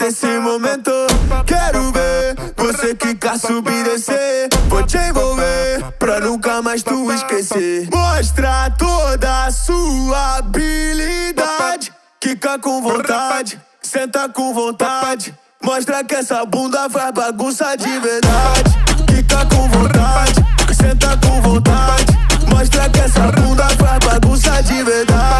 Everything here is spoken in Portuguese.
esse momento. Quero ver você quicar, subir e descer. Vou te envolver pra nunca mais tu esquecer. Mostra toda a sua habilidade. Quica com vontade, senta com vontade. Mostra que essa bunda faz bagunça de verdade. Quica com vontade, senta com vontade. Mostra que essa bunda faz bagunça de verdade.